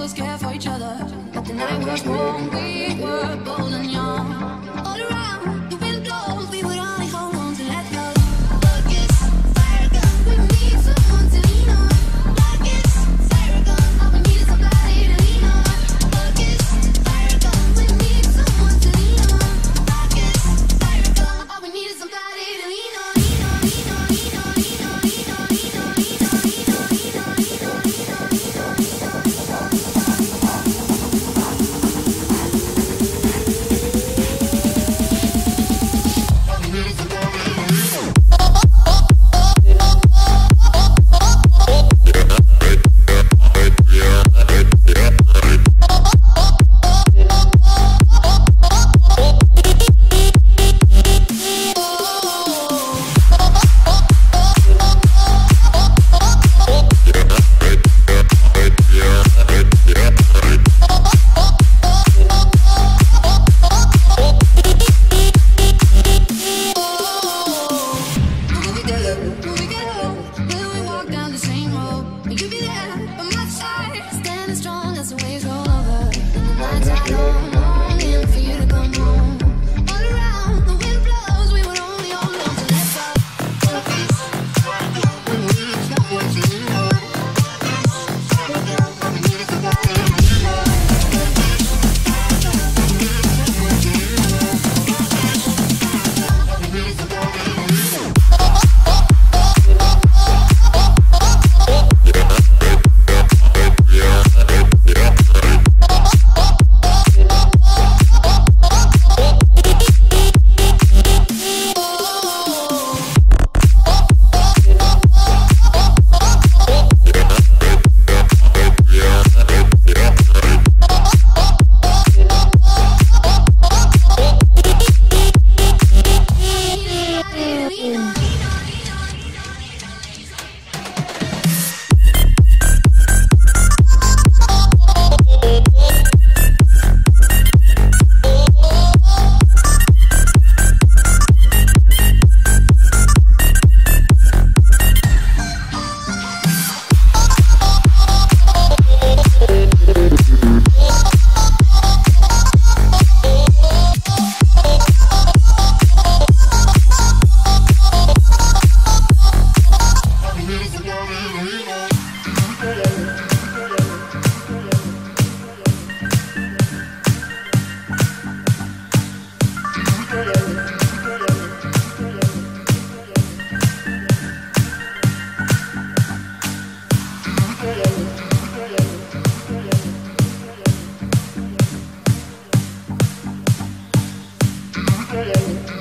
were scared for each other. But the night was warm, we were bold and young. as waves roll over. And the nights are. Thank.